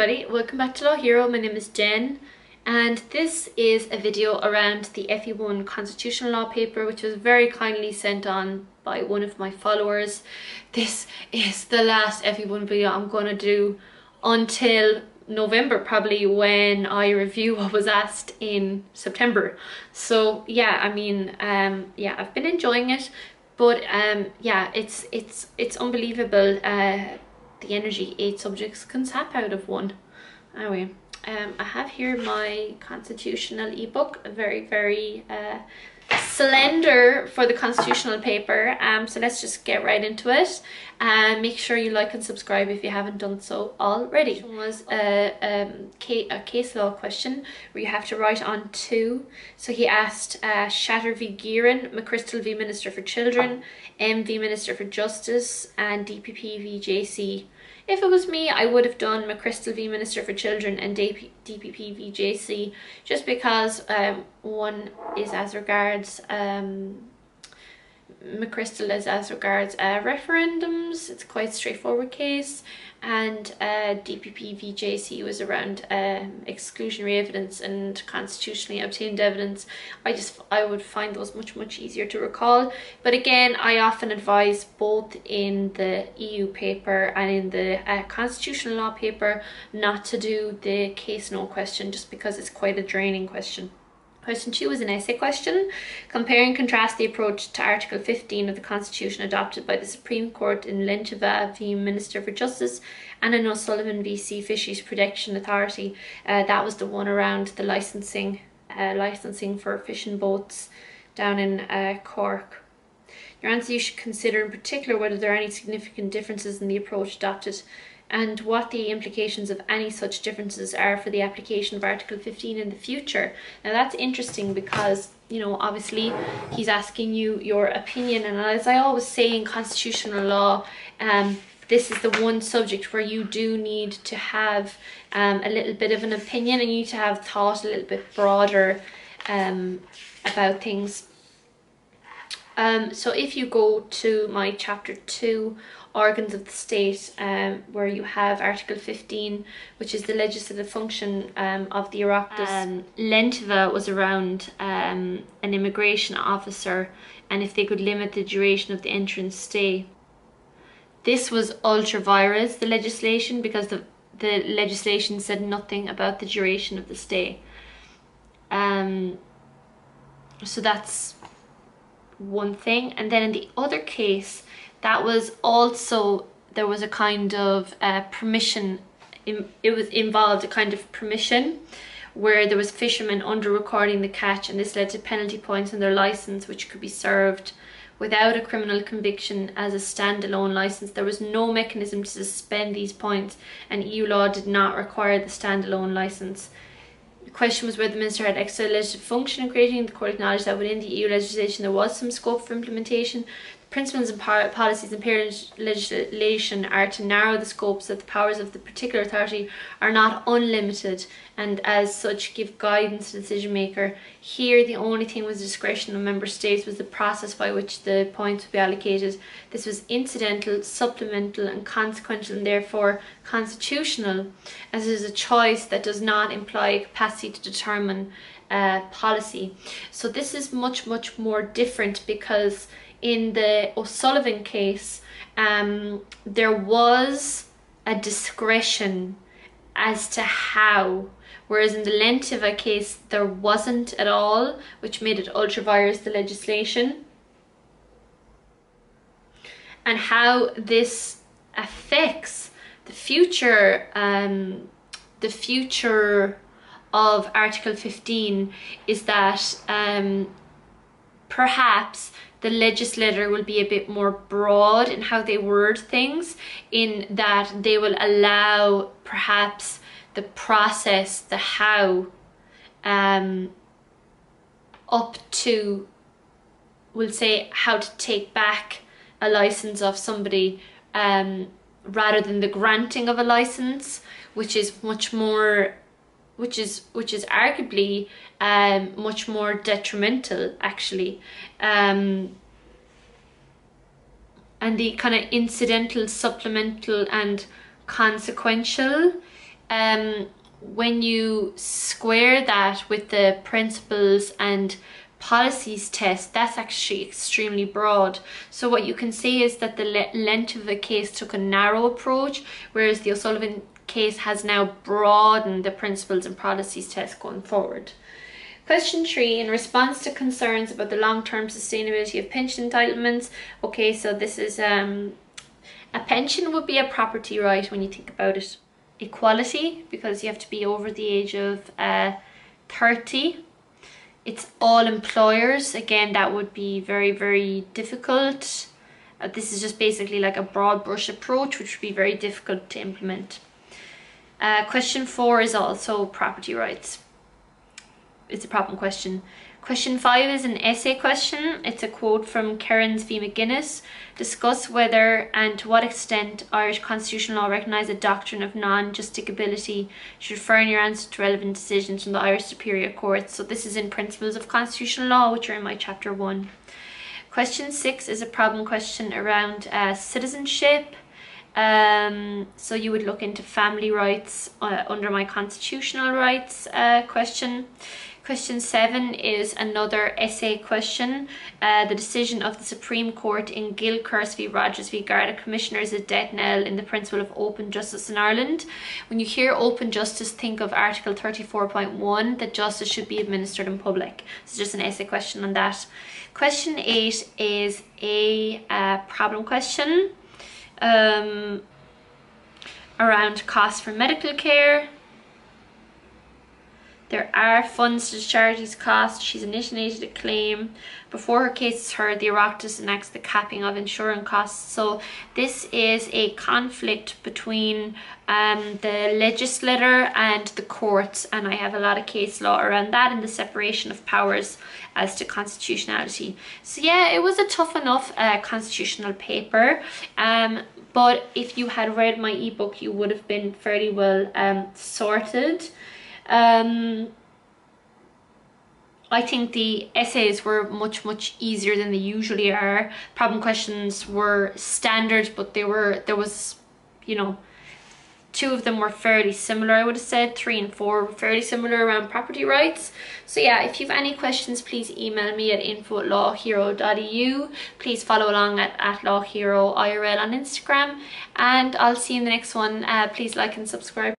everybody, welcome back to Law Hero. My name is Jen and this is a video around the FE1 constitutional law paper which was very kindly sent on by one of my followers. This is the last FE1 video I'm going to do until November probably when I review what was asked in September. So yeah, I mean, um, yeah, I've been enjoying it but um, yeah, it's it's it's unbelievable uh, the energy eight subjects can sap out of one. Anyway, um, I have here my constitutional ebook, a very, very uh, slender for the constitutional paper. Um, so let's just get right into it. And make sure you like and subscribe if you haven't done so already. This was a, um, a case law question where you have to write on two. So he asked uh, Shatter v. Guerin, McCrystal v. Minister for Children, M v. Minister for Justice, and DPP v. JC if it was me, I would have done McCrystal v Minister for Children and DP, DPP v JC just because um, one is as regards um, McCrystal is as regards uh, referendums. It's quite a straightforward case and uh, DPP VJC was around um, exclusionary evidence and constitutionally obtained evidence. I just I would find those much much easier to recall. But again, I often advise both in the EU paper and in the uh, constitutional law paper not to do the case no question just because it's quite a draining question. Question 2 is an essay question. Compare and contrast the approach to Article 15 of the Constitution adopted by the Supreme Court in Leontjava v Minister for Justice and in O'Sullivan v Sea Fisheries Protection Authority. Uh, that was the one around the licensing, uh, licensing for fishing boats down in uh, Cork. Your answer you should consider in particular whether there are any significant differences in the approach adopted and what the implications of any such differences are for the application of Article 15 in the future. Now that's interesting because, you know, obviously he's asking you your opinion and as I always say in constitutional law, um, this is the one subject where you do need to have um, a little bit of an opinion and you need to have thought a little bit broader um, about things. Um, so if you go to my chapter 2 organs of the state um, where you have Article 15 which is the legislative function um, of the Oireachtas. Um, Leontjava was around um, an immigration officer and if they could limit the duration of the entrance stay. This was ultra vires, the legislation, because the, the legislation said nothing about the duration of the stay. Um, so that's one thing. And then in the other case, that was also there was a kind of uh, permission it was involved a kind of permission where there was fishermen under recording the catch and this led to penalty points on their license which could be served without a criminal conviction as a standalone license. There was no mechanism to suspend these points and EU law did not require the standalone license. The question was whether the minister had extra legislative function in creating the court acknowledged that within the EU legislation there was some scope for implementation Principles and policies in peer legislation are to narrow the scope so that the powers of the particular authority are not unlimited and as such give guidance to the decision maker. Here the only thing was discretion of member states was the process by which the points would be allocated. This was incidental, supplemental and consequential and therefore constitutional as it is a choice that does not imply capacity to determine uh, policy. So this is much much more different because in the O'Sullivan case, um, there was a discretion as to how, whereas in the Leontjava case, there wasn't at all, which made it ultra vires the legislation. And how this affects the future, um, the future of Article 15 is that um, perhaps the legislator will be a bit more broad in how they word things in that they will allow perhaps the process the how um, up to we'll say how to take back a license of somebody um, rather than the granting of a license which is much more which is which is arguably um, much more detrimental actually um, and the kind of incidental supplemental and consequential um, when you square that with the principles and policies test, that's actually extremely broad. So what you can say is that the le length of the case took a narrow approach, whereas the O'Sullivan case has now broadened the principles and policies test going forward. Question three, in response to concerns about the long-term sustainability of pension entitlements. Okay, so this is um, a pension would be a property right when you think about it. Equality, because you have to be over the age of uh, 30. It's all employers. Again, that would be very, very difficult. Uh, this is just basically like a broad brush approach, which would be very difficult to implement. Uh, question four is also property rights it's a problem question. Question five is an essay question. It's a quote from Kearns v McGuinness. Discuss whether and to what extent Irish constitutional law recognises a doctrine of non-justiciability. Should refer in your answer to relevant decisions from the Irish Superior Court. So this is in Principles of Constitutional Law, which are in my chapter one. Question six is a problem question around uh, citizenship. Um, so you would look into family rights uh, under my constitutional rights uh, question. Question seven is another essay question. Uh, the decision of the Supreme Court in Gilchrist v Rogers v Garda Commissioners is death knell in the principle of open justice in Ireland. When you hear open justice, think of Article 34.1 that justice should be administered in public. It's just an essay question on that. Question eight is a uh, problem question um, around costs for medical care. There are funds to discharge these costs. She's initiated a claim. Before her case is heard, the Oireachtas enacts the capping of insurance costs. So this is a conflict between um, the legislator and the courts, and I have a lot of case law around that and the separation of powers as to constitutionality. So yeah, it was a tough enough uh, constitutional paper. Um, but if you had read my ebook, you would have been fairly well um, sorted. Um, I think the essays were much, much easier than they usually are. Problem questions were standard, but they were, there was, you know, two of them were fairly similar, I would have said. Three and four were fairly similar around property rights. So yeah, if you have any questions, please email me at info at lawhero.eu. Please follow along at, at lawheroirl on Instagram. And I'll see you in the next one. Uh, please like and subscribe.